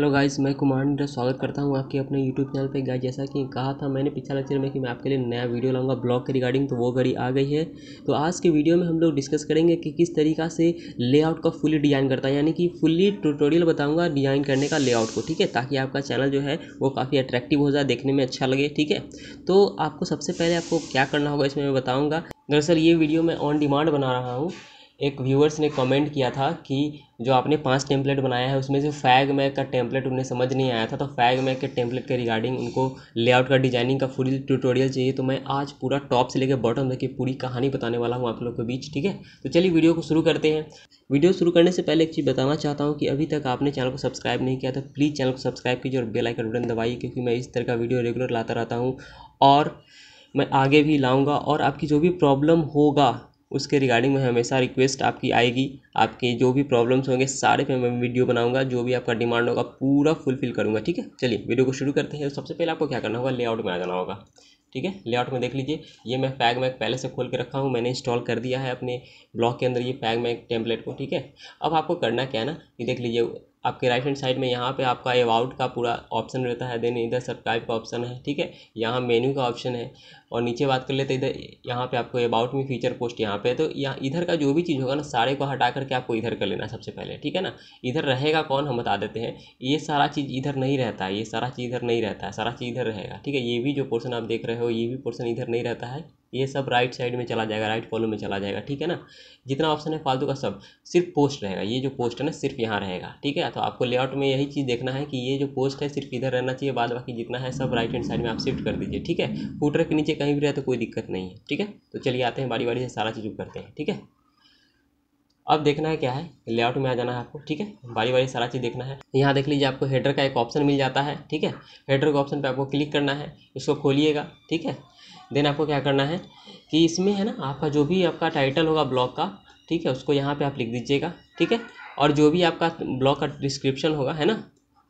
Hello guys, मैं कुमार स्वागत करता हूँ आपके अपने यूट्यूब चैनल पे। गाइस, जैसा कि कहा था मैंने पिछला लेक्चर में कि मैं आपके लिए नया वीडियो लाऊँगा ब्लॉग के रिगार्डिंग तो वो घड़ी आ गई है। तो आज के वीडियो में हम लोग डिस्कस करेंगे कि किस तरीका से लेआउट का फुली डिज़ाइन करता है, यानी कि फुली ट्यूटोरियल बताऊँगा डिज़ाइन करने का लेआउट को, ठीक है? ताकि आपका चैनल जो है वो काफ़ी अट्रैक्टिव हो जाए, देखने में अच्छा लगे, ठीक है? तो आपको सबसे पहले आपको क्या करना होगा इसमें मैं बताऊँगा। दरअसल ये वीडियो मैं ऑन डिमांड बना रहा हूँ। एक व्यूअर्स ने कमेंट किया था कि जो आपने पाँच टेम्पलेट बनाया है, उसमें से फैग मैक का टेम्पलेट उन्हें समझ नहीं आया था तो फैग मैक के टेम्पलेट के रिगार्डिंग उनको लेआउट का डिज़ाइनिंग का फुल ट्यूटोरियल चाहिए। तो मैं आज पूरा टॉप से लेकर बॉटम तक की पूरी कहानी बताने वाला हूँ आप लोग के बीच, ठीक है? तो चलिए वीडियो को शुरू करते हैं। वीडियो शुरू करने से पहले एक चीज़ बताना चाहता हूँ कि अभी तक आपने चैनल को सब्सक्राइब नहीं किया तो प्लीज़ चैनल को सब्सक्राइब कीजिए और बेलाइकन बटन दबाइए, क्योंकि मैं इस तरह का वीडियो रेगुलर लाता रहता हूँ। और मैं आगे भी लाऊँगा और आपकी जो भी प्रॉब्लम होगा उसके रिगार्डिंग में हमेशा रिक्वेस्ट आपकी आएगी। आपके जो भी प्रॉब्लम्स होंगे, सारे पे मैं वीडियो बनाऊँगा, जो भी आपका डिमांड होगा, पूरा फुलफिल करूँगा, ठीक है? चलिए वीडियो को शुरू करते हैं। सबसे पहले आपको क्या करना होगा? लेआउट में आ जाना होगा, ठीक है? लेआउट में देख लीजिए, ये मैं पैग मैक पहले से खोल के रखा हूँ, मैंने इंस्टॉल कर दिया है अपने ब्लॉग के अंदर ये पैग मैक टेम्पलेट को, ठीक है? अब आपको करना क्या है ना कि देख लीजिए, आपके राइट हैंड साइड में यहाँ पे आपका अबाउट का पूरा ऑप्शन रहता है देन इधर सब्सक्राइब का ऑप्शन है, ठीक है? यहाँ मेन्यू का ऑप्शन है। और नीचे बात कर लेते इधर, यहाँ पे आपको अबाउट में फीचर पोस्ट यहाँ पे तो यहाँ इधर का जो भी चीज़ होगा ना, सारे को हटा करके आपको इधर कर लेना सबसे पहले, ठीक है ना? इधर रहेगा कौन, हम बता देते हैं। ये सारा चीज़ इधर नहीं रहता है, ये सारा चीज़ इधर नहीं रहता है, सारा चीज़ इधर रहेगा, ठीक है? ये भी जो पोर्सन आप देख रहे हो, ये भी पोर्सन इधर नहीं रहता है, ये सब राइट साइड में चला जाएगा राइट कॉलम में चला जाएगा, ठीक है ना? जितना ऑप्शन है फालतू का सब, सिर्फ़ पोस्ट रहेगा, ये जो पोस्ट है ना, सिर्फ़ यहाँ रहेगा, ठीक है? तो आपको लेआउट में यही चीज़ देखना है कि ये जो पोस्ट है, सिर्फ़ इधर रहना चाहिए, बाद बाकी जितना है सब राइट हैंड साइड में आप शिफ्ट कर दीजिए, ठीक है? फूटर के नीचे कहीं भी रहे तो कोई दिक्कत नहीं है, ठीक है? तो चलिए आते हैं बारी बारी से सारा चीज़ करते हैं, ठीक है? अब देखना है क्या है, लेआउट में आ जाना है आपको, ठीक है? बारी बारी सारा चीज़ देखना है। यहाँ देख लीजिए आपको हेडर का एक ऑप्शन मिल जाता है, ठीक है? हेडर के ऑप्शन पे आपको क्लिक करना है इसको खोलिएगा, ठीक है? देन आपको क्या करना है कि इसमें है ना, आपका जो भी आपका टाइटल होगा ब्लॉग का, ठीक है? उसको यहाँ पर आप लिख दीजिएगा, ठीक है? और जो भी आपका ब्लॉग का डिस्क्रिप्शन होगा, है ना?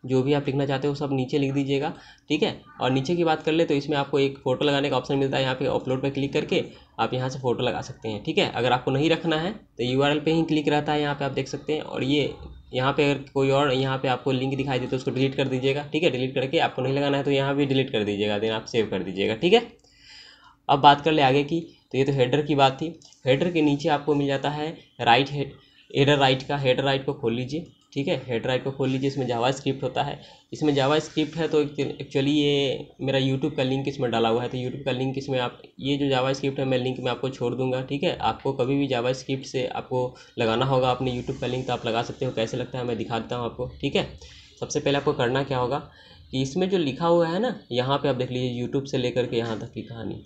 जो भी आप लिखना चाहते हो सब नीचे लिख दीजिएगा, ठीक है? और नीचे की बात कर ले तो इसमें आपको एक फ़ोटो लगाने का ऑप्शन मिलता है, यहाँ पे अपलोड पे क्लिक करके आप यहाँ से फ़ोटो लगा सकते हैं, ठीक है? अगर आपको नहीं रखना है तो यूआरएल पे ही क्लिक रहता है, यहाँ पे आप देख सकते हैं। और ये, यहाँ पे अगर कोई और, यहाँ पे आपको लिंक दिखाई दे तो उसको डिलीट कर दीजिएगा, ठीक है? डिलीट करके आपको नहीं लगाना है तो यहाँ भी डिलीट कर दीजिएगा, देन आप सेव कर दीजिएगा, ठीक है? अब बात कर ले आगे की तो ये तो हेडर की बात थी। हेडर के नीचे आपको मिल जाता है राइट हेड हेडर राइट का, हेडर राइट को खोल लीजिए। ठीक है? हेड राइट को खोल लीजिए, इसमें जावा स्क्रिप्ट होता है। इसमें जावा स्क्रिप्ट है तो एक्चुअली ये मेरा यूट्यूब का लिंक इसमें डाला हुआ है तो यूट्यूब का लिंक इसमें आप, ये जो जावा स्क्रिप्ट है, मैं लिंक में आपको छोड़ दूँगा, ठीक है? आपको कभी भी जावा स्क्रिप्ट से आपको लगाना होगा, अपने यूट्यूब का लिंक तो आप लगा सकते हो, कैसे लगता है मैं दिखा देता हूँ आपको, ठीक है? सबसे पहले आपको करना क्या होगा कि इसमें जो लिखा हुआ है ना, यहाँ पर आप देख लीजिए यूट्यूब से लेकर के यहाँ तक की कहानी।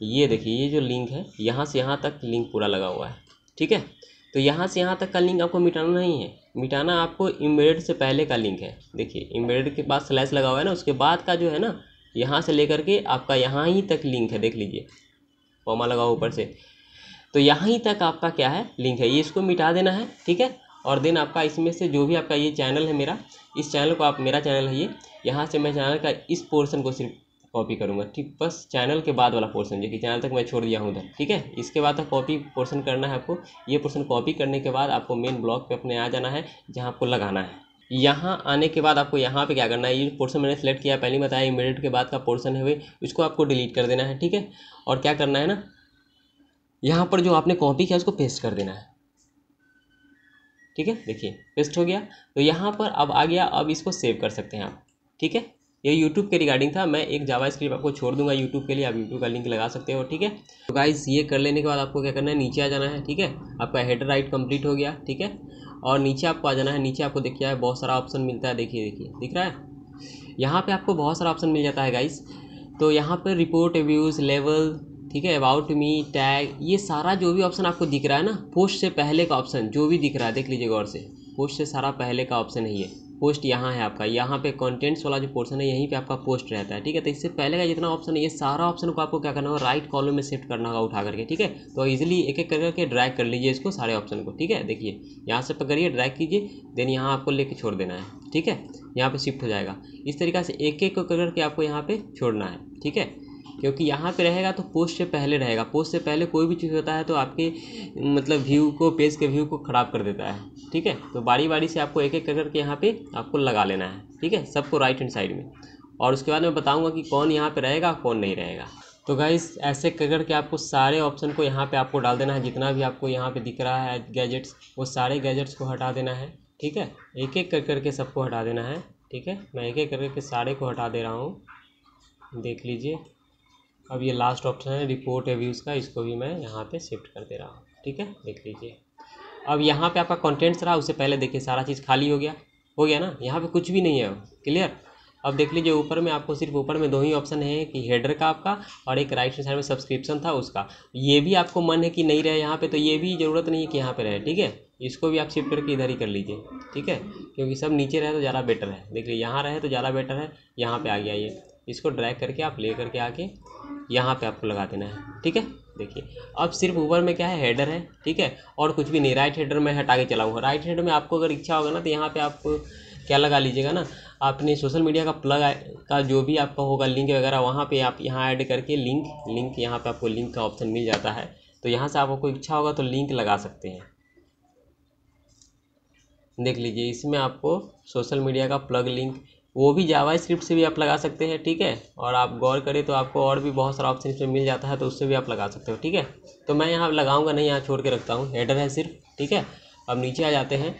ये देखिए, ये जो लिंक है, यहाँ से यहाँ तक लिंक पूरा लगा हुआ है, ठीक है? तो यहाँ से यहाँ तक का लिंक आपको मिटाना नहीं है। मिटाना आपको इम्बेड से पहले का लिंक है। देखिए इम्बेड के बाद स्लैश लगा हुआ है ना, उसके बाद का जो है ना, यहाँ से लेकर के आपका यहाँ ही तक लिंक है, देख लीजिए। कॉमा लगाओ ऊपर से। तो यहाँ ही तक आपका क्या है? लिंक है। ये इसको मिटा देना है, ठीक है? और देन आपका इसमें से जो भी आपका ये चैनल है मेरा, इस चैनल को आप, मेरा चैनल है ये। यहाँ से मैं चैनल का इस पोर्शन को सिर्फ़ कॉपी करूँगा। ठीक, बस चैनल के बाद वाला पोर्सन जो कि चैनल तक मैं छोड़ दिया हूँ उधर ठीक है? इसके बाद तक कॉपी पोर्सन करना है आपको। ये पोर्सन कॉपी करने के बाद आपको मेन ब्लॉक पे अपने आ जाना है, जहाँ आपको लगाना है। यहाँ आने के बाद आपको यहाँ पे क्या करना है? ये पोर्सन मैंने सेलेक्ट किया, पहले बताया इमीडिएट के बाद का पोर्सन है वे। इसको आपको डिलीट कर देना है, ठीक है? और क्या करना है ना? यहाँ पर जो आपने कॉपी किया, उसको पेस्ट कर देना है। ठीक है? देखिए पेस्ट हो गया। तो यहाँ पर अब आ गया, अब इसको सेव कर सकते हैं आप। ठीक है? ये यूट्यूब के रिगार्डिंग था, मैं एक जावा स्क्रिप्ट आपको छोड़ दूँगा यूट्यूब के लिए, आप यूट्यूब का लिंक लगा सकते हो, ठीक है? तो गाइस ये कर लेने के बाद आपको क्या करना है, नीचे आ जाना है, ठीक है? आपका हेडर राइट कंप्लीट हो गया, ठीक है? और नीचे आपको आ जाना है, नीचे आपको देखिए बहुत सारा ऑप्शन मिलता है, देखिए देखिए, दिख रहा है? यहाँ पर आपको बहुत सारा ऑप्शन मिल जाता है गाइस तो यहाँ पर रिपोर्ट रिव्यूज़ लेवल ठीक है? अबाउट मी टैग ये सारा जो भी ऑप्शन आपको दिख रहा है ना पोस्ट से पहले का ऑप्शन जो भी दिख रहा है, देख लीजिए गौर से पोस्ट से सारा पहले का ऑप्शन ही है पोस्ट यहाँ है आपका। यहाँ पे कंटेंट्स वाला जो पोर्शन है, यहीं पे आपका पोस्ट रहता है, ठीक है? तो इससे पहले का जितना ऑप्शन है, ये सारा ऑप्शन को आपको क्या करना होगा राइट कॉलम में शिफ्ट करना होगा उठा करके, ठीक है? तो इजीली एक एक करके ड्रैग कर लीजिए इसको सारे ऑप्शन को, ठीक है? देखिए, यहाँ से पकड़िए ड्रैग कीजिए देन यहाँ आपको लेके छोड़ देना है, ठीक है? यहाँ पर शिफ्ट हो जाएगा। इस तरीका से एक एक करके आपको यहाँ पर छोड़ना है, ठीक है? क्योंकि यहाँ पे रहेगा तो पोस्ट से पहले रहेगा। पोस्ट से पहले कोई भी चीज़ होता है तो आपके मतलब व्यू को पेज के व्यू को ख़राब कर देता है। ठीक है? तो बारी बारी से आपको एक एक कर करके यहाँ पे आपको लगा लेना है। ठीक है? सबको राइट हैंड साइड में। और उसके बाद मैं बताऊँगा कि कौन यहाँ पर रहेगा, कौन नहीं रहेगा। तो गाइस ऐसे कर के आपको सारे ऑप्शन को यहाँ पे आपको डाल देना है। जितना भी आपको यहाँ पे दिख रहा है गैजेट्स वो सारे गैजेट्स को हटा देना है। ठीक है? एक एक कर करके सबको हटा देना है। ठीक है? मैं एक एक कर करके सारे को हटा दे रहा हूँ। देख लीजिए। अब ये लास्ट ऑप्शन है रिपोर्ट रिव्यूज़ का, इसको भी मैं यहाँ पे शिफ्ट कर दे रहा हूँ, ठीक है? देख लीजिए। अब यहाँ पे आपका कंटेंट्स रहा उससे पहले देखिए, सारा चीज़ खाली हो गया। हो गया ना? यहाँ पे कुछ भी नहीं है क्लियर अब देख लीजिए, ऊपर में आपको सिर्फ़ ऊपर में दो ही ऑप्शन है, कि हेडर का आपका और एक राइट साइड में सब्सक्रिप्शन था उसका। ये भी आपको मन है कि नहीं रहे यहाँ पे तो ये भी ज़रूरत नहीं है कि यहाँ पे रहे, ठीक है? इसको भी आप शिफ्ट करके इधर ही कर लीजिए, ठीक है? क्योंकि सब नीचे रहे तो ज़्यादा बेटर है। देखिए यहाँ रहे तो ज़्यादा बेटर है, यहाँ पर आ गया ये। इसको ड्रैग करके आप ले करके आके यहाँ पे आपको लगा देना है, ठीक है? देखिए, अब सिर्फ़ ऊपर में क्या है हेडर है, ठीक है? और कुछ भी नहीं राइट हेडर में हटा के चलाऊँगा। राइट हेडर में आपको अगर इच्छा होगा ना तो यहाँ पे आप क्या लगा लीजिएगा ना आपने सोशल मीडिया का प्लग का जो भी आपका होगा लिंक वगैरह, वहाँ पे आप यहाँ ऐड करके लिंक लिंक यहाँ पे आपको लिंक का ऑप्शन मिल जाता है। तो यहाँ से आपको कोई इच्छा होगा तो लिंक लगा सकते हैं। देख लीजिए, इसमें आपको सोशल मीडिया का प्लग लिंक वो भी जावा स्क्रिप्ट से भी आप लगा सकते हैं, ठीक है? और आप गौर करें तो आपको और भी बहुत सारा ऑप्शन इसमें मिल जाता है तो उससे भी आप लगा सकते हो, ठीक है? तो मैं यहाँ लगाऊँगा, नहीं यहाँ छोड़ के रखता हूँ हेडर है सिर्फ़, ठीक है? अब नीचे आ जाते हैं।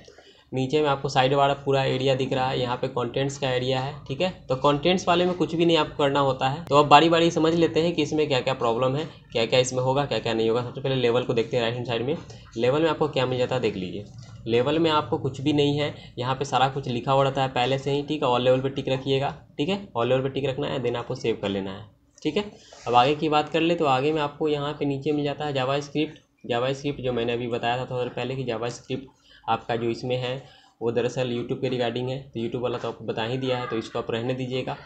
नीचे में आपको साइड वाला पूरा एरिया दिख रहा है, यहाँ पे कंटेंट्स का एरिया है, ठीक है? तो कंटेंट्स वाले में कुछ भी नहीं आपको करना होता है। तो अब बारी बारी समझ लेते हैं कि इसमें क्या क्या प्रॉब्लम है क्या क्या इसमें होगा क्या क्या नहीं होगा। सबसे पहले लेवल को देखते हैं राइट हैंड साइड में। लेवल में आपको क्या मिल जाता है, देख लीजिए। लेवल में आपको कुछ भी नहीं है, यहाँ पे सारा कुछ लिखा हुआ रहता है पहले से ही, ठीक है? ऑल लेवल पे टिक रखिएगा, ठीक है? ऑल लेवल पे टिक रखना है देन आपको सेव कर लेना है, ठीक है? अब आगे की बात कर ले तो आगे में आपको यहाँ पे नीचे मिल जाता है जावा स्क्रिप्ट जावा स्क्रिप्ट जो मैंने अभी बताया था थोड़ा पहले कि जावा स्क्रिप्ट आपका जो इसमें है, वो दरअसल यूट्यूब के रिगार्डिंग है तो यूट्यूब वाला तो आपको बता ही दिया है तो इसको आप रहने दीजिएगा,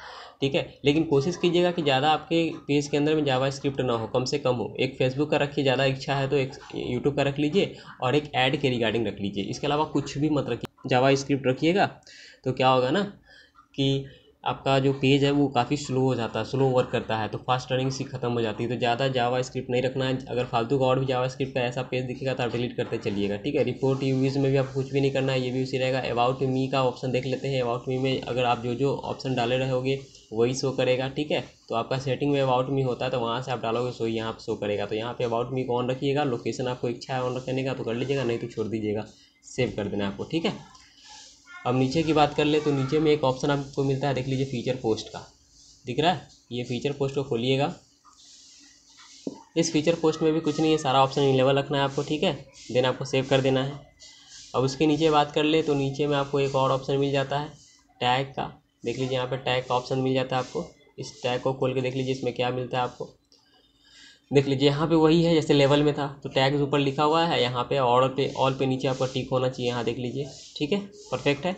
ठीक है? लेकिन कोशिश कीजिएगा कि ज़्यादा आपके पेज के अंदर में जावा स्क्रिप्ट ना हो, कम से कम हो। एक फेसबुक का रखिए ज़्यादा इच्छा है तो एक यूट्यूब का रख लीजिए और एक ऐड के रिगार्डिंग रख लीजिए। इसके अलावा कुछ भी मत रखिए। जावा स्क्रिप्ट रखिएगा तो क्या होगा ना कि आपका जो पेज है वो काफ़ी स्लो हो जाता है स्लो वर्क करता है तो फास्ट रनिंग सी खत्म हो जाती है। तो ज़्यादा जावा स्क्रिप्ट नहीं रखना है। अगर फालतू का और भी जावा स्क्रिप्ट का ऐसा पेज दिखेगा तो आप डिलीट करते चलिएगा, ठीक है? रिपोर्ट यूज़ में भी आप कुछ भी नहीं करना है, ये भी उसी रहेगा। अबाउट मी का ऑप्शन देख लेते हैं। अबाउट मी में अगर आप जो जो ऑप्शन डाले रहोगे, वही शो करेगा, ठीक है? तो आपका सेटिंग में अबाउट मी होता है तो वहाँ से आप डालोगे सो यहाँ पर शो करेगा। तो यहाँ पे अबाउट मी को ऑन रखिएगा लोकेशन आपको इच्छा है ऑन रखने का तो कर लीजिएगा, नहीं तो छोड़ दीजिएगा। सेव कर देना आपको, ठीक है? अब नीचे की बात कर ले तो नीचे में एक ऑप्शन आपको मिलता है, देख लीजिए फीचर पोस्ट का। दिख रहा है? ये फीचर पोस्ट को खोलिएगा। इस फीचर पोस्ट में भी कुछ नहीं है, सारा ऑप्शन इलेवल रखना है आपको, ठीक है? देन आपको सेव कर देना है। अब उसके नीचे बात कर ले तो नीचे में आपको एक और ऑप्शन मिल जाता है टैग का। देख लीजिए यहाँ पर टैग का ऑप्शन मिल जाता है आपको। इस टैग को खोल के देख लीजिए इसमें क्या मिलता है आपको। देख लीजिए, यहाँ पे वही है, जैसे लेवल में था तो टैग ऊपर लिखा हुआ है, यहाँ पे और पे ऑल पे नीचे आपका टिक होना चाहिए, यहाँ देख लीजिए, ठीक है? परफेक्ट है?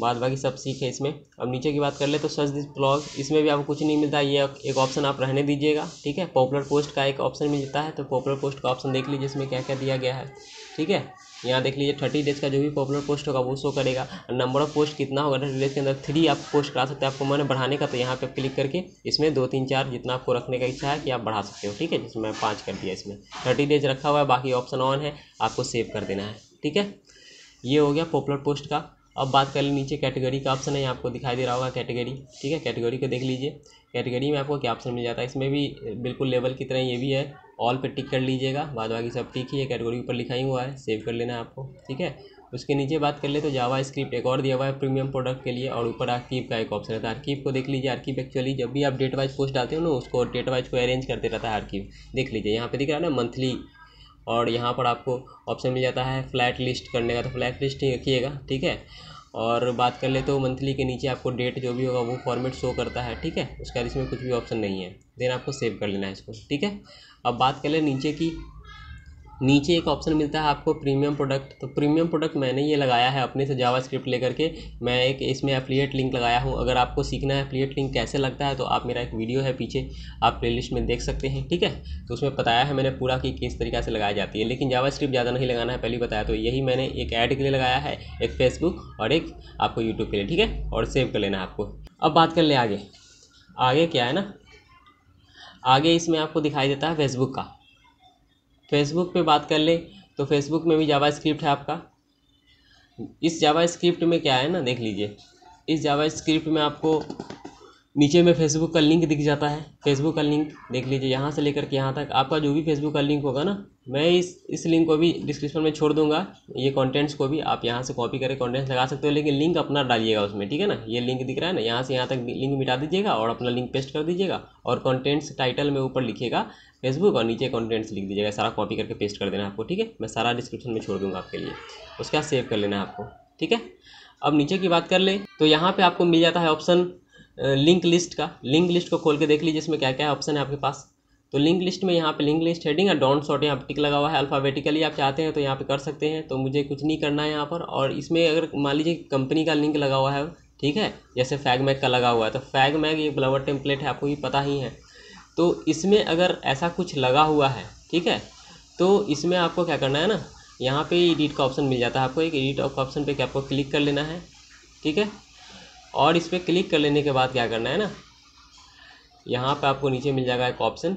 बाद बाकी सब सीख है इसमें। अब नीचे की बात कर ले तो सर्च दिस ब्लॉग इसमें भी आपको कुछ नहीं मिलता, ये एक ऑप्शन आप रहने दीजिएगा, ठीक है? पॉपुलर पोस्ट का एक ऑप्शन मिलता है तो पॉपुलर पोस्ट का ऑप्शन देख लीजिए, इसमें क्या क्या दिया गया है, ठीक है? यहाँ देख लीजिए थर्टी डेज़ का जो भी पॉपुलर पोस्ट होगा, वो शो करेगा। नंबर ऑफ़ पोस्ट कितना होगा थर्टी डेज़ के अंदर थ्री आप पोस्ट करा सकते हैं आपको मैंने बढ़ाने का तो यहाँ पे क्लिक करके इसमें दो, तीन, चार जितना आपको रखने का इच्छा है कि आप बढ़ा सकते हो, ठीक है? जिसमें पाँच कर दिया इसमें। थर्टी डेज़ रखा हुआ है, बाकी ऑप्शन ऑन है, आपको सेव कर देना है, ठीक है? ये हो गया पॉपुलर पोस्ट का। अब बात कर लें नीचे कैटेगरी का ऑप्शन है आपको दिखाई दे रहा होगा कैटेगरी। ठीक है, कैटेगरी को देख लीजिए। कैटेगरी में आपको क्या ऑप्शन मिल जाता है? इसमें भी बिल्कुल लेवल की तरह ये भी है। ऑल पे टिक कर लीजिएगा, बाद बाकी सब टिक ही है, कैटेगरी ऊपर लिखा ही हुआ है, सेव कर लेना है आपको। ठीक है, उसके नीचे बात कर ले तो जावा स्क्रिप्ट एक और दिया हुआ है प्रीमियम प्रोडक्ट के लिए, और ऊपर आर्कीव का एक ऑप्शन रहता है। आर्कीव को देख लीजिए आर्कीव एक्चुअली जब भी आप डेट वाइज पोस्ट डालते हो ना, उसको डेट वाइज को अरेंज करते रहता है आर्कीव देख लीजिए, यहाँ पे दिख रहा है ना मंथली और यहाँ पर आपको ऑप्शन मिल जाता है फ्लैट लिस्ट करने का तो फ्लैट लिस्ट ही रखिएगा, ठीक है? और बात कर ले तो मंथली के नीचे आपको डेट जो भी होगा वो फॉर्मेट शो करता है, ठीक है? उसका इसमें कुछ भी ऑप्शन नहीं है देन आपको सेव कर लेना है इसको, ठीक है? अब बात कर ले नीचे की नीचे एक ऑप्शन मिलता है आपको प्रीमियम प्रोडक्ट तो प्रीमियम प्रोडक्ट मैंने ये लगाया है अपने से जावा स्क्रिप्ट लेकर के। मैं एक इसमें एफिलिएट लिंक लगाया हूँ। अगर आपको सीखना है एफिलिएट लिंक कैसे लगता है तो आप मेरा एक वीडियो है पीछे। आप प्लेलिस्ट में देख सकते हैं, ठीक है? तो उसमें बताया है मैंने पूरा कि किस तरीके से लगाई जाती है। लेकिन जावा स्क्रिप्ट ज़्यादा नहीं लगाना है, पहले बताया तो यही मैंने एक ऐड के लिए लगाया है, एक फेसबुक और एक आपको यूट्यूब के लिए, ठीक है? और सेव कर लेना है आपको। अब बात कर ले आगे। आगे क्या है ना? आगे इसमें आपको दिखाई देता है फेसबुक का। फेसबुक पे बात कर ले तो फेसबुक में भी जावा स्क्रिप्ट है आपका। इस जावा स्क्रिप्ट में क्या है ना, देख लीजिए। इस जावा स्क्रिप्ट में आपको नीचे में फेसबुक का लिंक दिख जाता है। फेसबुक का लिंक देख लीजिए, यहाँ से लेकर के यहाँ तक। आपका जो भी फेसबुक का लिंक होगा ना, मैं इस इस लिंक को भी डिस्क्रिप्शन में छोड़ दूँगा। ये कंटेंट्स को भी आप यहाँ से कॉपी करके कंटेंट्स लगा सकते हो, लेकिन लिंक अपना डालिएगा उसमें, ठीक है ना? ये लिंक दिख रहा है ना, यहाँ से यहाँ तक लिंक मिटा दीजिएगा और अपना लिंक पेस्ट कर दीजिएगा और कॉन्टेंट्स टाइटल में ऊपर लिखिएगा। फेसबुक और नीचे कॉन्टेंट्स लिख दीजिएगा सारा कॉपी करके पेस्ट कर देना आपको, ठीक है? मैं सारा डिस्क्रिप्शन में छोड़ दूँगा आपके लिए। उसके बाद सेव कर लेना है आपको, ठीक है? अब नीचे की बात कर ले तो यहाँ पे आपको मिल जाता है ऑप्शन लिंक लिस्ट का। लिंक लिस्ट को खोल के देख लीजिए, इसमें क्या क्या ऑप्शन है आपके पास। तो लिंक लिस्ट में यहाँ पे लिंक लिस्ट हेडिंग है डॉन्ट शॉर्ट यहाँ पे टिक लगा हुआ है। अल्फ़ाबेटिकली आप चाहते हैं तो यहाँ पे कर सकते हैं तो मुझे कुछ नहीं करना है यहाँ पर। और इसमें अगर मान लीजिए कंपनी का लिंक लगा हुआ है, ठीक है? जैसे फैग मैग का लगा हुआ है तो फैग मैग ये ब्लवर टेम्पलेट है, आपको भी पता ही है। तो इसमें अगर ऐसा कुछ लगा हुआ है, ठीक है? तो इसमें आपको क्या करना है ना, यहाँ पे एडिट का ऑप्शन मिल जाता है आपको, एक एडिट ऑप्शन पे आपको क्लिक कर लेना है, ठीक है? और इस पर क्लिक कर लेने के बाद क्या करना है ना, यहाँ पे आपको नीचे मिल जाएगा एक ऑप्शन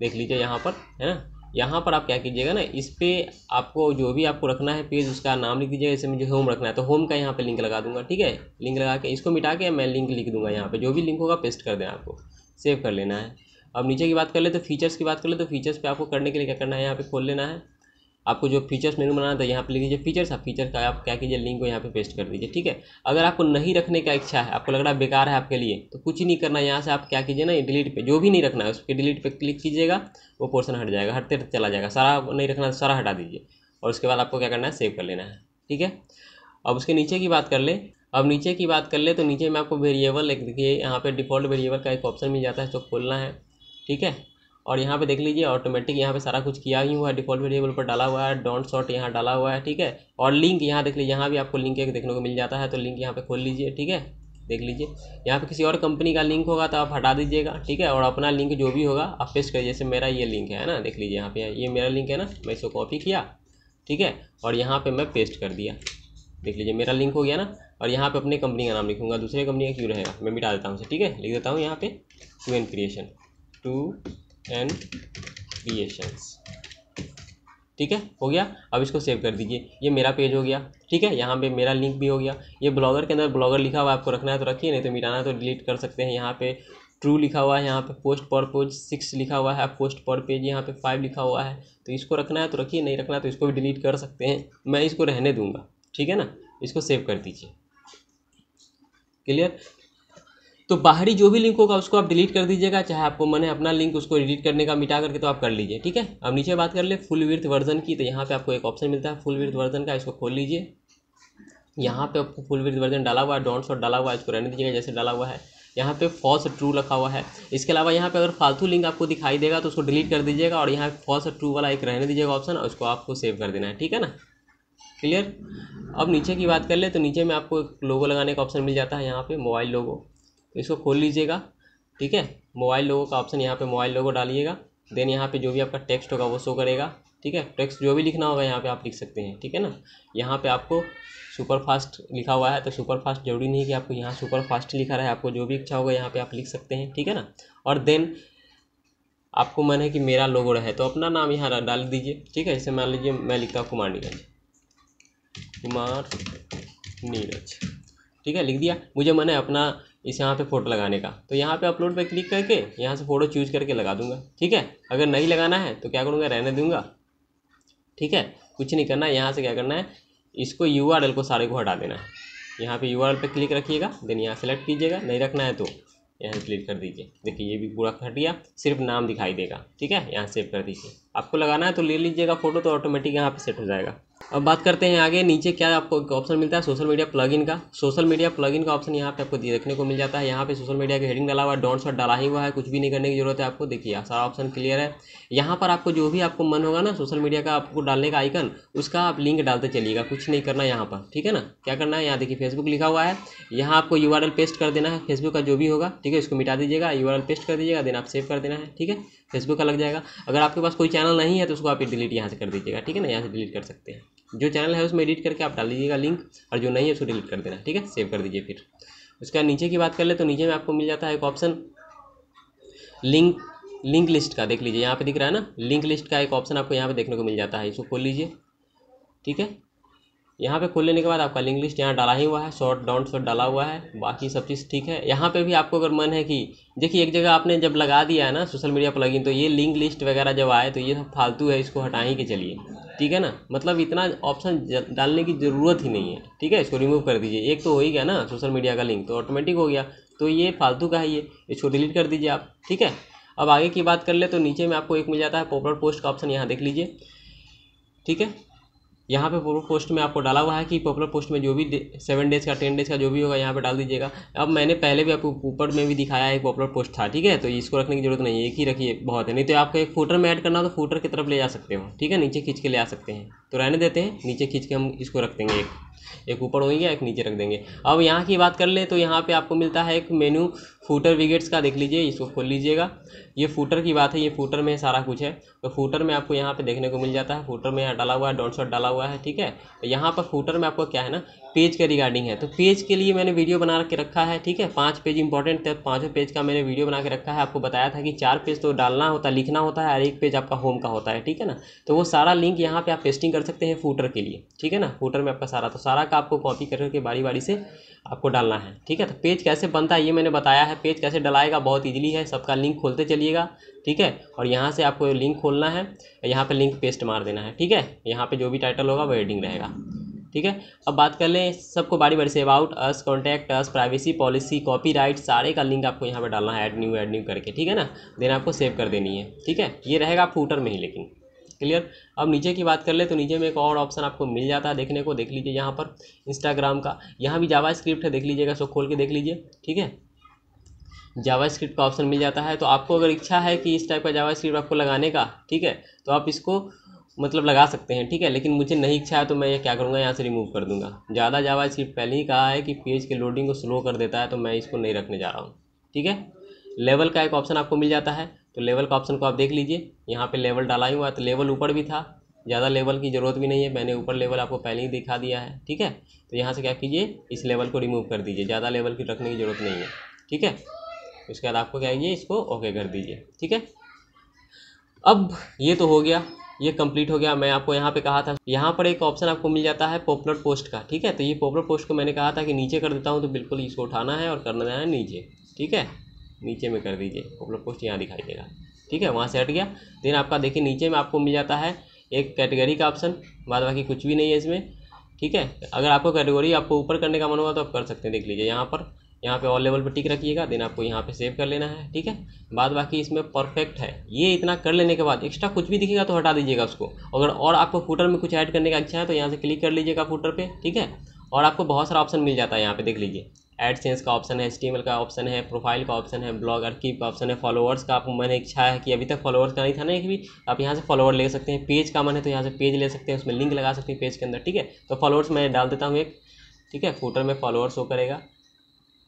देख लीजिए यहाँ पर, है ना? यहाँ पर आप क्या कीजिएगा ना, इस पर आपको जो भी आपको रखना है पेज उसका नाम लिख दीजिएगा जैसे मुझे होम रखना है तो होम का यहाँ पे लिंक लगा दूँगा, ठीक है? लिंक लगा के इसको मिटा के मैं लिंक लिख दूँगा यहाँ पे, जो भी लिंक होगा पेस्ट कर देना आपको सेव कर लेना है। अब नीचे की बात कर ले तो फीचर्स की बात कर ले तो फीचर्स पे आपको करने के लिए क्या करना है? यहाँ पे खोल लेना है। आपको जो फीचर्स मेनू बनाना था यहाँ पे लिख दीजिए फीचर्स आप फीचर का आप क्या कीजिए? लिंक को यहाँ पे पेस्ट कर दीजिए, ठीक है? अगर आपको नहीं रखने का इच्छा है, आपको लग रहा है बेकार है आपके लिए तो कुछ ही नहीं करना यहाँ से आप क्या कीजिए ना डिलीट पे, जो भी नहीं रखना है, उसके डिलीट पे क्लिक कीजिएगा, वो पोर्सन हट जाएगा, हटते चला जाएगा। सारा नहीं रखना तो सारा हटा दीजिए। और उसके बाद आपको क्या करना है सेव कर लेना है, ठीक है? अब उसके नीचे की बात कर ले। अब नीचे की बात कर ले तो नीचे में आपको वेरिएबल एक, देखिए, यहाँ पे डिफ़ॉल्ट वेरिएबल का एक ऑप्शन मिल जाता है तो खोलना है। ठीक है? और यहाँ पे देख लीजिए ऑटोमेटिक यहाँ पे सारा कुछ किया ही हुआ है। डिफ़ॉल्ट वेरिएबल पर डाला हुआ है डोंट शॉट यहाँ डाला हुआ है, ठीक है? और लिंक यहाँ देख लीजिए, यहाँ भी आपको लिंक एक देखने को मिल जाता है तो लिंक यहाँ पे खोल लीजिए, ठीक है? देख लीजिए, यहाँ पे किसी और कंपनी का लिंक होगा तो आप हटा दीजिएगा, ठीक है? और अपना लिंक जो भी होगा, आप पेस्ट करिए, जैसे मेरा ये लिंक है ना? देख लीजिए यहाँ पे, ये मेरा लिंक है ना? मैं इसको कॉपी किया, ठीक है? और यहाँ पर मैं पेस्ट कर दिया। देख लीजिए, मेरा लिंक हो गया ना? और यहाँ पे अपने कंपनी का नाम लिखूँगा, दूसरे कंपनी का क्यों रहेगा? मैं मिटा देता हूँ ठीक है? लिख देता हूँ यहाँ पे Q N creation to N creations. ठीक है? हो गया? अब इसको सेव कर दीजिए। ये मेरा पेज हो गया। ठीक है? यहाँ पे मेरा लिंक भी हो गया। ये ब्लॉगर के अंदर ब्लॉगर लिखा हुआ आपको रखना है तो रखिए, नहीं तो मिटाना है तो डिलीट कर सकते हैं। यहाँ पे ट्रू लिखा हुआ है, यहाँ पे पोस्ट पर पेज सिक्स लिखा हुआ है। पोस्ट पर पेज यहाँ पे फाइव लिखा हुआ है। तो इसको रखना है तो रखिए, नहीं रखना है तो इसको भी डिलीट कर सकते हैं। मैं इसको रहने दूँगा। ठीक है ना? इसको सेव कर दीजिए। क्लियर? तो बाहरी जो भी लिंक होगा उसको आप डिलीट कर दीजिएगा, चाहे आपको मैंने अपना लिंक उसको एडिट करने का मिटा करके तो आप कर लीजिए, ठीक है? अब नीचे बात कर ले फुल विर्थ वर्जन की तो यहाँ पे आपको एक ऑप्शन मिलता है फुल विर्थ वर्जन का, इसको खोल लीजिए। यहाँ पे आपको फुल विर्थ वर्जन डाला हुआ है डॉन्ट्स और डाला हुआ है, इसको रहने दीजिएगा, जैसे डाला हुआ है। यहाँ पे फॉल्स ट्रू रखा हुआ है। इसके अलावा यहाँ पे अगर फालतू लिंक आपको दिखाई देगा तो उसको डिलीट कर दीजिएगा और यहाँ फॉल्स ट्रू वाला एक रहने दीजिएगा ऑप्शन और उसको आपको सेव कर देना है, ठीक है ना? क्लियर अब नीचे की बात कर ले तो नीचे में आपको एक लोगो लगाने का ऑप्शन मिल जाता है यहाँ पे मोबाइल लोगो तो इसको खोल लीजिएगा, ठीक है? मोबाइल लोगों का ऑप्शन यहाँ पे मोबाइल लोगो डालिएगा। देन यहाँ पे जो भी आपका टेक्स्ट होगा वो शो करेगा, ठीक है? टेक्स्ट जो भी लिखना होगा यहाँ पे आप लिख सकते हैं, ठीक है ना? यहाँ पे आपको सुपर फास्ट लिखा हुआ है तो सुपर फास्ट ज़रूरी नहीं कि आपको यहाँ सुपर फास्ट लिखा रहे, आपको जो भी इच्छा होगा यहाँ पे आप लिख सकते हैं, ठीक है ना? और देन आपको मन है कि मेरा लोगो रहे तो अपना नाम यहाँ डाल दीजिए, ठीक है? जैसे मान लीजिए मैं लिखता हूँ कुमार नीरज। कुमार नीरज, ठीक है? लिख दिया। मुझे मन है अपना इस यहाँ पे फ़ोटो लगाने का। तो यहाँ पे अपलोड पे क्लिक करके यहाँ से फ़ोटो चूज़ करके लगा दूँगा, ठीक है? अगर नहीं लगाना है तो क्या करूँगा? रहने दूँगा, ठीक है? कुछ नहीं करना है यहाँ से क्या करना है? इसको यूआरएल को सारे को हटा देना है। यहाँ पे यूआरएल पे क्लिक रखिएगा देन यहाँ सेलेक्ट कीजिएगा। नहीं रखना है तो यहाँ क्लिक कर दीजिए। देखिए, ये भी पूरा हट गया, सिर्फ़ नाम दिखाई देगा, ठीक है? यहाँ सेव कर दीजिए। आपको लगाना है तो ले लीजिएगा फ़ोटो तो ऑटोमेटिक यहाँ पर सेट हो जाएगा। अब बात करते हैं आगे, नीचे क्या आपको ऑप्शन मिलता है? सोशल मीडिया प्लगइन का। सोशल मीडिया प्लगइन का ऑप्शन यहाँ पे आपको देखने को मिल जाता है। यहाँ पे सोशल मीडिया का हेडिंग डाला हुआ है डॉट शॉट डाला ही हुआ है। कुछ भी नहीं करने की ज़रूरत है आपको। देखिए, सारा ऑप्शन क्लियर है। यहाँ पर आपको जो भी आपको मन होगा ना सोशल मीडिया का आपको डालने का आइकन उसका आप लिंक डालते चलिएगा। कुछ नहीं करना यहाँ पर। ठीक है ना? क्या करना है? यहाँ देखिए फेसबुक लिखा हुआ है। यहाँ आपको यू पेस्ट कर देना है। फेसबुक का जो भी होगा, ठीक है इसको मिटा दीजिएगा। URL पेस्ट कर दीजिएगा देन आप सेव कर देना है। ठीक है? फेसबुक का लग जाएगा। अगर आपके पास कोई चैनल नहीं है तो उसको आप डिलीट यहाँ से कर दीजिएगा, ठीक है ना? यहाँ से डिलीट कर सकते हैं। जो चैनल है, उसमें एडिट करके आप डाल दीजिएगा लिंक और जो नहीं है, उसको डिलीट कर देना, ठीक है? सेव कर दीजिए फिर। उसके बाद नीचे की बात कर ले तो नीचे में आपको मिल जाता है एक ऑप्शन लिंक लिंक लिस्ट का, देख लीजिए। यहाँ पे दिख रहा है ना? लिंक लिस्ट का एक ऑप्शन आपको यहाँ पे देखने को मिल जाता है। इसको खोल लीजिए, ठीक है? यहाँ पे खोल लेने के बाद आपका लिंक लिस्ट यहाँ डाला ही हुआ है शॉर्ट डाउन शॉर्ट डाला हुआ है, बाकी सब चीज़ ठीक है। यहाँ पे भी आपको अगर मन है कि, देखिए एक जगह आपने जब लगा दिया है ना सोशल मीडिया प्लगइन तो ये लिंक लिस्ट वगैरह जब आए तो ये सब फालतू है, इसको हटा ही के चलिए। ठीक है ना? मतलब इतना ऑप्शन डालने की ज़रूरत ही नहीं है। ठीक है? इसको रिमूव कर दीजिए। एक तो हो ही गया ना सोशल मीडिया का लिंक तो ऑटोमेटिक हो गया। तो ये फालतू का है ये, इसको डिलीट कर दीजिए आप। ठीक है? अब आगे की बात कर ले तो नीचे में आपको एक मिल जाता है पॉपुलर पोस्ट का ऑप्शन यहाँ देख लीजिए। ठीक है? यहाँ पे पॉपुलर पोस्ट में आपको डाला हुआ है कि पॉपुलर पोस्ट में जो भी सेवन डेज़ का टेन डेज़ का जो भी होगा, यहाँ पे डाल दीजिएगा। अब मैंने पहले भी आपको ऊपर में भी दिखाया है पॉपुलर पोस्ट था, ठीक है? तो इसको रखने की ज़रूरत नहीं है, एक ही रखिए बहुत है। नहीं तो आपको एक फूटर में ऐड करना हो तो फूटर की तरफ़ ले जा सकते हो, ठीक है? नीचे खींच के ले आ सकते हैं। तो रहने देते हैं, नीचे खींच के हम इसको रख देंगे एक। ऊपर हो गया एक नीचे रख देंगे। अब यहाँ की बात कर ले तो यहाँ पर आपको मिलता है एक मेनू फूटर विगेट्स का देख लीजिए, इसको खोल लीजिएगा। ये फूटर की बात है, ये फूटर में सारा कुछ है। तो फूटर में आपको यहाँ पे देखने को मिल जाता है। फूटर में यहाँ डाला हुआ है, डॉट शॉट डाला हुआ है, ठीक है? तो यहाँ पर फूटर में आपको क्या है ना, पेज के रिगार्डिंग है। तो पेज के लिए मैंने वीडियो बना के रखा है, ठीक है? पाँच पेज इंपॉर्टेंट थे, पाँचों पेज का मैंने वीडियो बना के रखा है। आपको बताया था कि चार पेज तो डालना होता है लिखना होता है और एक पेज आपका होम का होता है, ठीक है ना? तो वो सारा लिंक यहाँ पर आप पेस्टिंग कर सकते हैं फूटर के लिए, ठीक है ना? फूटर में आपका सारा तो सारा का आपको कॉपी करके बारी बारी से आपको डालना है, ठीक है? तो पेज कैसे बनता है, ये मैंने बताया है। पेज कैसे डलाएगा, बहुत ईजिली है, सबका लिंक खोलते चलिएगा, ठीक है? और यहाँ से आपको लिंक खोलना है, यहाँ पे लिंक पेस्ट मार देना है, ठीक है? यहाँ पे जो भी टाइटल होगा, वो एडिंग रहेगा, ठीक है? अब बात कर लें, सबको बारी बारी से about us contact us privacy policy copyright सारे का लिंक आपको यहाँ पर डालना है एड न्यू एड न्यू करके, ठीक है ना? देन आपको सेव कर देनी है, ठीक है? ये रहेगा फूटर में ही, लेकिन क्लियर अब नीचे की बात कर ले तो नीचे में एक और ऑप्शन आपको मिल जाता है, देखने को, देख लीजिए यहाँ पर इंस्टाग्राम का, यहाँ भी जावा स्क्रिप्ट है, देख लीजिएगा सो खोल के देख लीजिए, ठीक है? जावा स्क्रिप्ट का ऑप्शन मिल जाता है। तो आपको अगर इच्छा है कि इस टाइप का जावा स्क्रिप्ट आपको लगाने का, ठीक है? तो आप इसको मतलब लगा सकते हैं, ठीक है? लेकिन मुझे नहीं इच्छा है तो मैं ये क्या करूँगा? यहाँ से रिमूव कर दूँगा। ज़्यादा जावा स्क्रिप्ट पहले ही कहा है कि पेज के लोडिंग को स्लो कर देता है तो मैं इसको नहीं रखने जा रहा हूँ, ठीक है? लेवल का एक ऑप्शन आपको मिल जाता है। तो लेवल का ऑप्शन को आप देख लीजिए। यहाँ पे लेवल डाला ही हुआ तो लेवल ऊपर भी था। ज़्यादा लेवल की ज़रूरत भी नहीं है। मैंने ऊपर लेवल आपको पहले ही दिखा दिया है, ठीक है? तो यहाँ से क्या कीजिए? इस लेवल को रिमूव कर दीजिए। ज़्यादा लेवल की रखने की ज़रूरत नहीं है, ठीक है? उसके बाद आपको क्या कीजिए इसको ओके कर दीजिए, ठीक है? अब ये तो हो गया, ये कंप्लीट हो गया। मैं आपको यहाँ पे कहा था, यहाँ पर एक ऑप्शन आपको मिल जाता है पॉपुलर पोस्ट का, ठीक है? तो ये पॉपुलर पोस्ट को मैंने कहा था कि नीचे कर देता हूँ तो बिल्कुल इसको उठाना है और करना है नीचे, ठीक है? नीचे में कर दीजिए पॉपुलर पोस्ट यहाँ दिखाई देगा ठीक है? वहाँ से हट गया। देन आपका देखिए, नीचे में आपको मिल जाता है एक कैटेगरी का ऑप्शन बाद बाकी कुछ भी नहीं है इसमें, ठीक है? अगर आपको कैटेगरी आपको ऊपर करने का मन होगा तो आप कर सकते हैं, देख लीजिए, यहाँ पर यहाँ पे ऑल लेवल पर टिक रखिएगा देन आपको यहाँ पे सेव कर लेना है, ठीक है? बाद बाकी इसमें परफेक्ट है। ये इतना कर लेने के बाद एक्स्ट्रा कुछ भी दिखेगा तो हटा दीजिएगा उसको। अगर और आपको फूटर में कुछ ऐड करने का अच्छा है तो यहाँ से क्लिक कर लीजिएगा फूटर पर ठीक है? और आपको बहुत सारा ऑप्शन मिल जाता है यहाँ पे, देख लीजिए। एड सेंस का ऑप्शन है एच का ऑप्शन है प्रोफ़ाइल का ऑप्शन है ब्लॉग अर्कीव का ऑप्शन है फॉलोअर्स का आपको मैंने इच्छा है कि अभी तक फॉलोअर्स का नहीं था ना एक भी, आप यहाँ से फॉलोअर ले सकते हैं। पेज का मन है तो यहाँ से पेज ले सकते हैं, उसमें लिंक लगा सकते हैं पेज के अंदर, ठीक है? तो फॉलोअर्स मैं डाल देता हूँ एक, ठीक है? फूटर में फॉलोअर शो करेगा।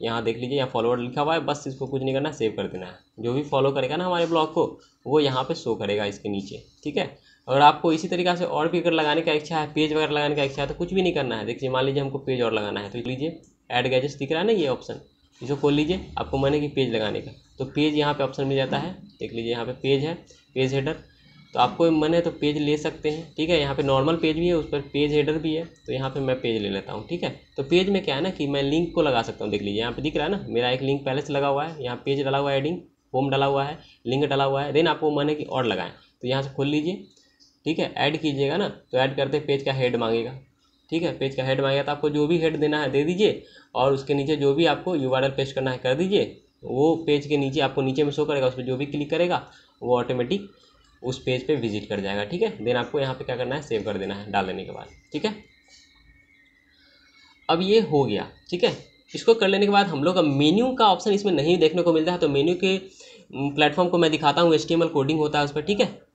यहाँ देख लीजिए, यहाँ फॉलोअर लिखा हुआ है, बस इसको कुछ नहीं करना सेव कर देना है। जो भी फॉलो करेगा ना हमारे ब्लॉग को, वो यहाँ पे शो करेगा इसके नीचे, ठीक है? अगर आपको इसी तरीक़ा से और भी अगर लगाने का इच्छा है पेज वगैरह लगाने का इच्छा है तो कुछ भी नहीं करना है। देखिए, मान लीजिए हमको पेज और लगाना है तो लीजिए ऐड गैजेट्स दिख रहा है ना, ये ऑप्शन इसको खोल लीजिए, आपको मैंने कि पेज लगाने का। तो पेज यहाँ पे ऑप्शन मिल जाता है, देख लीजिए यहाँ पे पेज है पेज हेडर तो आपको मन है तो पेज ले सकते हैं, ठीक है? यहाँ पे नॉर्मल पेज भी है, उस पर पेज हेडर भी है तो यहाँ पे मैं पेज ले लेता हूँ, ठीक है? तो पेज में क्या है ना कि मैं लिंक को लगा सकता हूँ, देख लीजिए, यहाँ पे दिख रहा है ना, मेरा एक लिंक पहले से लगा हुआ है, यहाँ पेज डाला हुआ है एडिंग होम डाला हुआ है लिंक डाला हुआ है देन आपको मन कि और लगाएँ तो यहाँ से खोल लीजिए, ठीक है? ऐड कीजिएगा ना तो ऐड करते पेज का हेड मांगेगा, ठीक है? पेज का हेड मांगेगा तो आपको जो भी हेड देना है दे दीजिए, और उसके नीचे जो भी आपको यू पेस्ट करना है कर दीजिए, वो पेज के नीचे आपको नीचे में शो करेगा, उस पर जो भी क्लिक करेगा, वो ऑटोमेटिक उस पेज पे विज़िट कर जाएगा, ठीक है? देन आपको यहाँ पे क्या करना है? सेव कर देना है डाल देने के बाद, ठीक है? अब ये हो गया, ठीक है? इसको कर लेने के बाद हम लोग का मेन्यू का ऑप्शन इसमें नहीं देखने को मिलता है तो मेन्यू के प्लेटफॉर्म को मैं दिखाता हूँ एच कोडिंग होता है उस पर, ठीक है?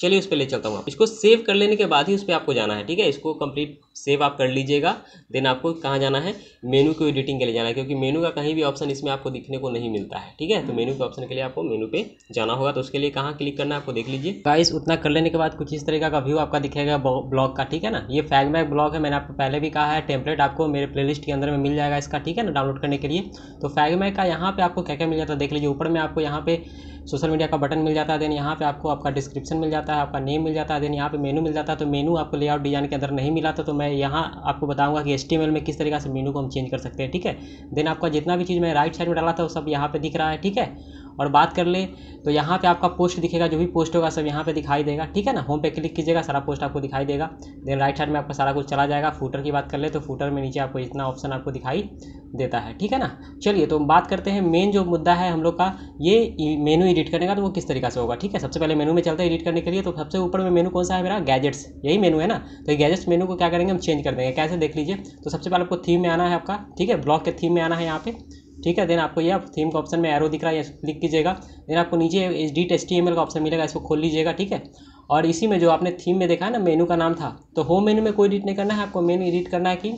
चलिए उस पर ले चलता हूँ आप। इसको सेव कर लेने के बाद ही उस पर आपको जाना है, ठीक है? इसको कंप्लीट सेव आप कर लीजिएगा। देन आपको कहाँ जाना है? मेनू को एडिटिंग के लिए जाना है, क्योंकि मेनू का कहीं भी ऑप्शन इसमें आपको दिखने को नहीं मिलता है, ठीक है? तो मेनू के ऑप्शन के लिए आपको मेनू पे जाना होगा। तो उसके लिए कहाँ क्लिक करना है आपको देख लीजिए। गाइस उतना कर लेने के बाद कुछ इस तरीका का व्यू आपका दिखेगा ब्लॉग का, ठीक है ना? ये फैगमैक ब्लॉग है, मैंने आपको पहले भी कहा है। टेम्पलेट आपको मेरे प्ले के अंदर में मिल जाएगा इसका, ठीक है ना? डाउनलोड करने के लिए। तो फैगमैक का यहाँ पे आपको क्या क्या मिल जाता है? देख लीजिए, ऊपर में आपको यहाँ पे सोशल मीडिया का बटन मिल जाता है देन यहाँ पे आपको आपका डिस्क्रिप्शन मिल जाता है, आपका नेम मिल जाता है देन यहाँ पे मेनू मिल जाता है तो मेनू आपको लेआउट डिज़ाइन के अंदर नहीं मिला था तो मैं यहाँ आपको बताऊँगा कि एस में किस तरीके से मेनू को हम चेंज कर सकते हैं, ठीक है? देन आपका जितना भी चीज़ मैं राइट साइड में डाला था, वो सब यहाँ पर दिख रहा है, ठीक है? और बात कर ले तो यहाँ पे आपका पोस्ट दिखेगा, जो भी पोस्ट होगा, सब यहाँ पे दिखाई देगा। ठीक है ना? होम पे क्लिक कीजिएगा, सारा पोस्ट आपको दिखाई देगा। देन राइट साइड में आपका सारा कुछ चला जाएगा। फूटर की बात कर ले तो फूटर में नीचे आपको इतना ऑप्शन आपको दिखाई देता है। ठीक है ना? चलिए तो बात करते हैं मेन जो मुद्दा है हम लोग का, ये मेनू एडिट करने का तो वो किस तरीका से होगा? ठीक है? सबसे पहले मेनू में चलते हैं एडिट करने के लिए तो सबसे ऊपर में मेनू कौन सा है मेरा? गैजेट्स यही मेनू है ना? तो गैजेट्स मेनू को क्या करेंगे? हम चेंज कर देंगे। कैसे देख लीजिए? तो सबसे पहले आपको थीम में आना है आपका। ठीक है? ब्लॉक के थीम में आना है यहाँ पे। ठीक है देन आपको ये थीम का ऑप्शन में एरो दिख रहा है क्लिक कीजिएगा। देन आपको नीचे एच डी टेस्ट का ऑप्शन मिलेगा, इसको खोल लीजिएगा, ठीक है। और इसी में जो आपने थीम में देखा है ना मेनू का नाम था तो होम मेनू में कोई एडिट नहीं करना है, आपको मेनू एडिट करना है कि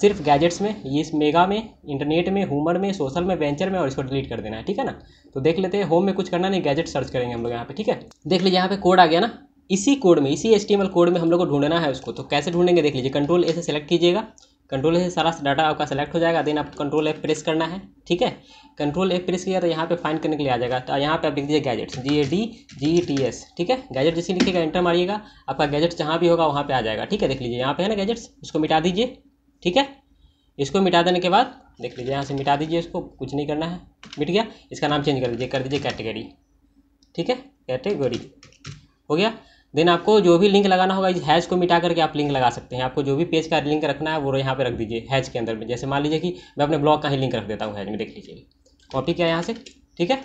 सिर्फ़ गैजेट्स में, ये इस मेगा में इंटरनेट में हुमर में सोशल में वेंचर में और इसको डिलीट कर देना है, ठीक है ना। तो देख लेते हैं होम में कुछ करना नहीं गैजेट सर्च करेंगे हम लोग यहाँ पे, ठीक है। देख लीजिए, यहाँ पे कोड आ गया ना, इसी कोड में, इसी एच कोड में हम लोग को ढूंढना है उसको तो कैसे ढूंढेंगे देख लीजिए कंट्रोल ए से सेलेक्ट कीजिएगा कंट्रोल से सारा डाटा आपका सेलेक्ट हो जाएगा देन आप कंट्रोल एफ़ प्रेस करना है, ठीक है? कंट्रोल एफ़ प्रेस किया तो यहाँ पे फाइंड करने के लिए आ जाएगा। तो यहाँ पे आप लिख दीजिए gadgets G A D G E T S ठीक है? गैजेट जैसे लिखिएगा एंटर मारिएगा, आपका गैजेट जहाँ भी होगा वहाँ पे आ जाएगा, ठीक है? देख लीजिए, यहाँ पे है ना गैजेट्स इसको मिटा दीजिए, ठीक है? इसको मिटा देने के बाद, देख लीजिए, यहाँ से मिटा दीजिए इसको, कुछ नहीं करना है, मिट गया। इसका नाम चेंज कर दीजिए कर दीजिए कैटेगरी ठीक है? कैटेगरी हो गया? देन आपको जो भी लिंक लगाना होगा, इस हैज़ को मिटा करके आप लिंक लगा सकते हैं। आपको जो भी पेज का लिंक रखना है, वो यहाँ पे रख दीजिए हैज़ के अंदर में। जैसे मान लीजिए कि मैं अपने ब्लॉग का ही लिंक रख देता हूँ हैज़ में, देख लीजिए। कॉपी किया यहाँ से? ठीक है?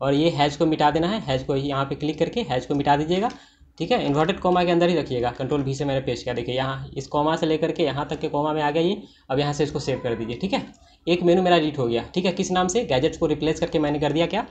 और ये हैज़ को मिटा देना है। हैज़ को यहाँ पे क्लिक करके हैज़ को मिटा दीजिएगा। ठीक है? इन्वर्टेड कॉमा के अंदर ही रखिएगा। कंट्रोल भी से मैंने पेश किया। देखिए यहाँ, इस कॉमा से लेकर के यहाँ तक के कॉमा में आ गया ये। अब यहाँ से इसको सेव कर दीजिए। ठीक है? एक मेनू मेरा एडिट हो गया। ठीक है? किस नाम से? गैजेट्स को रिप्लेस करके मैंने कर दिया क्या?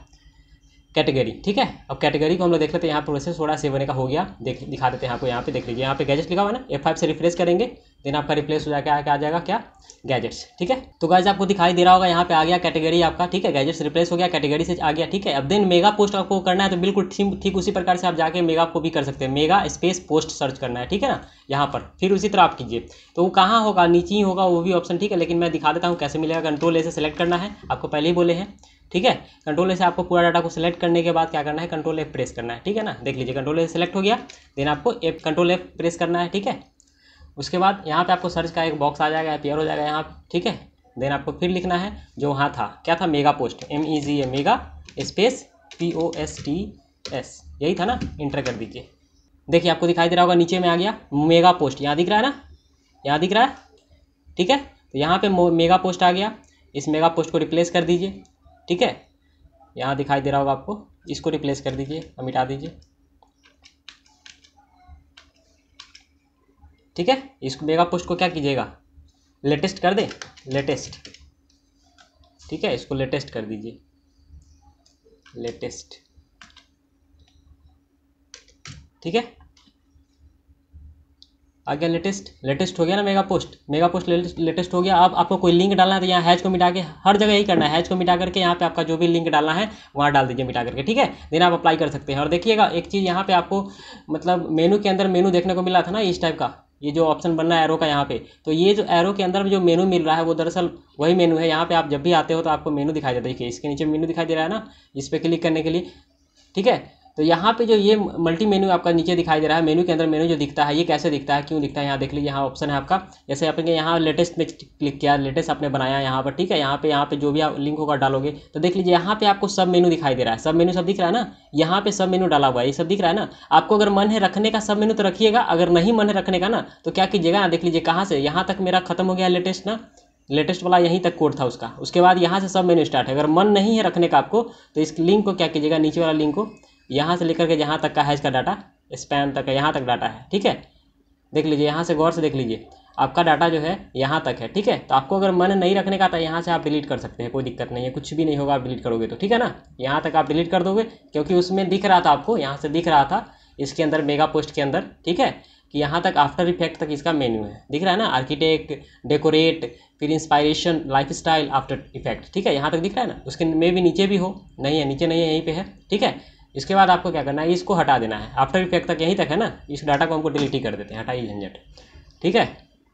कैटेगरी ठीक है? अब कैटेगरी को हम लोग देख लेते हैं, यहाँ प्रोसेस थोड़ा सेव होने का हो गया। देख, दिखा देते हैं आपको यहाँ पे, देख लीजिए। यहाँ पे गैजेट्स लिखा हुआ है ना? एफ़ फाइव से रिफ्रेश करेंगे देन आपका रिप्लेस हो जाएगा आ जाएगा? क्या? गैजेट्स ठीक है? तो गाइज़ आपको दिखाई दे रहा होगा, यहाँ पे आ गया कैटेगरी आपका, ठीक है? गैजेट्स रिप्लेस हो गया कैटेगरी से आ गया, ठीक है? अब देन मेगा पोस्ट आपको करना है तो बिल्कुल ठीक उसी प्रकार से आप जाके मेगा को भी कर सकते हैं। मेगा स्पेस पोस्ट सर्च करना है, ठीक है ना? यहाँ पर, फिर उसी तरह आप कीजिए। तो वो कहाँ होगा? नीचे ही होगा, वो भी ऑप्शन ठीक है? लेकिन मैं दिखा देता हूँ, कैसे मिलेगा? कंट्रोल ऐसे सेलेक्ट करना है। आपको पहले ही बोले हैं। ठीक है? कंट्रोल से आपको पूरा डाटा को सिलेक्ट करने के बाद क्या करना है? कंट्रोल एफ़ प्रेस करना है, ठीक है ना? देख लीजिए कंट्रोल ए सेलेक्ट हो गया देन आपको एफ़ कंट्रोल एफ़ प्रेस करना है, ठीक है? उसके बाद यहाँ पे आपको सर्च का एक बॉक्स आ जाएगा अपियर हो जाएगा यहाँ, ठीक है? देन आपको फिर लिखना है जो वहाँ था। क्या था? Mega post M E G A mega space P O S T S यही था ना? इंटर कर दीजिए। देखिए, आपको दिखाई दे रहा होगा, नीचे में आ गया मेगा पोस्ट यहाँ दिख रहा है ना? यहाँ दिख रहा है, ठीक है? तो यहाँ पे मेगा पोस्ट आ गया। इस मेगा पोस्ट को रिप्लेस कर दीजिए। ठीक है? यहाँ दिखाई दे रहा होगा आपको। इसको रिप्लेस कर दीजिए मिटा दीजिए। ठीक है? इस मेगा पोस्ट को क्या कीजिएगा? लेटेस्ट कर दे? लेटेस्ट ठीक है? इसको लेटेस्ट कर दीजिए। लेटेस्ट ठीक है? आ गया लेटेस्ट लेटेस्ट हो गया ना mega post mega post latest हो गया। अब आपको कोई लिंक डालना है तो यहाँ हैज़ को मिटा के हर जगह यही करना है। हैज़ को मिटा करके यहाँ पे आपका जो भी लिंक डालना है, वहाँ डाल दीजिए मिटा करके, ठीक है? देन आप अप्लाई कर सकते हैं। और देखिएगा, एक चीज़ यहाँ पे आपको मतलब मेनू के अंदर मेनू देखने को मिला था ना इस टाइप का। ये जो ऑप्शन बन रहा है एरो का यहाँ पे। तो ये जो एरो के अंदर जो मेनू मिल रहा है, वो दरअसल वही मेनू है। यहाँ पे आप जब भी आते हो तो आपको मेनू दिखाई देता है। देखिए, इसके नीचे मेनू दिखाई दे रहा है ना, इस पर क्लिक करने के लिए, ठीक है? तो यहाँ पे जो ये मल्टी मेन्यू आपका नीचे दिखाई दे रहा है मेन्यू के अंदर मेन्यू जो दिखता है, ये कैसे दिखता है, क्यों दिखता है, यहाँ देख लीजिए, यहाँ ऑप्शन है आपका। जैसे आपने यहाँ लेटेस्ट में क्लिक किया लेटेस्ट आपने बनाया यहाँ पर, ठीक है? यहाँ पे यहाँ पे जो भी आप लिंक होगा डालोगे तो देख लीजिए, यहाँ पे आपको सब मेनू दिखाई दे रहा है। सब मेनू सब दिख रहा है ना? यहाँ पे सब मेनू डाला हुआ है, ये सब दिख रहा है ना? आपको अगर मन है रखने का सब मेनू तो रखिएगा, अगर नहीं मन है रखने का ना तो क्या कीजिएगा देख लीजिए, कहाँ से? यहाँ तक मेरा खत्म हो गया लेटेस्ट ना? लेटेस्ट वाला यहीं तक कोड था उसका। उसके बाद यहाँ से सब मेनू स्टार्ट है। अगर मन नहीं है रखने का आपको तो इस लिंक को क्या कीजिएगा, नीचे वाला लिंक को यहाँ से लेकर के जहाँ तक का है इसका डाटा स्पैन तक है यहाँ तक डाटा है, ठीक है? देख लीजिए, यहाँ से गौर से देख लीजिए, आपका डाटा जो है यहाँ तक है, ठीक है? तो आपको अगर मन नहीं रखने का तो यहाँ से आप डिलीट कर सकते हैं, कोई दिक्कत नहीं है, कुछ भी नहीं होगा, आप डिलीट करोगे तो ठीक है ना? यहाँ तक आप डिलीट कर दोगे, क्योंकि उसमें दिख रहा था आपको, यहाँ से दिख रहा था, इसके अंदर मेगा पोस्ट के अंदर, ठीक है? कि यहाँ तक आफ्टर इफ़ेक्ट तक इसका मेन्यू है, दिख रहा है ना? आर्किटेक्ट डेकोरेट फिर inspiration life style after effect ठीक है? यहाँ तक दिख रहा है ना? उसके में भी नीचे भी हो, नहीं है, नीचे नहीं है, यहीं पर है, ठीक है? इसके बाद आपको क्या करना है? इसको हटा देना है। आफ्टर इफ़ेक्ट तक यहीं तक है ना? इस डाटा को हमको डिलीट ही कर देते हैं, हटाइए झंझट। ठीक है?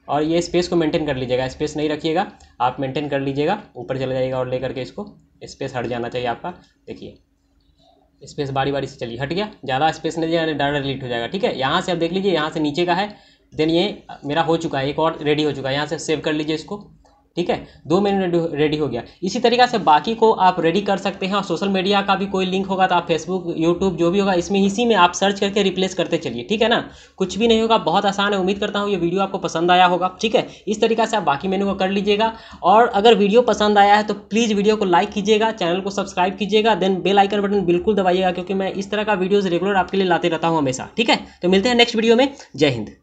और ये स्पेस को मेंटेन कर लीजिएगा। स्पेस नहीं रखिएगा। आप मेंटेन कर लीजिएगा। ऊपर चले जाइएगा और लेकर के इसको स्पेस हट जाना चाहिए आपका। देखिए स्पेस बारी बारी से चलिए। हट गया। ज़्यादा स्पेस नहीं जाए डाटा डिलीट हो जाएगा। ठीक है? यहाँ से आप देख लीजिए, यहाँ से नीचे का है। देन ये मेरा हो चुका है। एक और रेडी हो चुका है। यहाँ से सेव कर लीजिए इसको। ठीक है? दो मिनट रेडी हो गया। इसी तरीका से बाकी को आप रेडी कर सकते हैं और सोशल मीडिया का भी कोई लिंक होगा तो आप फेसबुक यूट्यूब जो भी होगा, इसमें इसी में आप सर्च करके रिप्लेस करते चलिए। ठीक है ना? कुछ भी नहीं होगा, बहुत आसान है। उम्मीद करता हूँ ये वीडियो आपको पसंद आया होगा। ठीक है? इस तरीका से आप बाकी मेनू को कर लीजिएगा और अगर वीडियो पसंद आया है तो प्लीज़ वीडियो को लाइक कीजिएगा चैनल को सब्सक्राइब कीजिएगा देन बेल आइकन बटन बिल्कुल दबाइएगा क्योंकि मैं इस तरह का वीडियोज़ रेगुलर आपके लिए लाते रहता हूँ हमेशा। ठीक है? तो मिलते हैं नेक्स्ट वीडियो में। जय हिंद।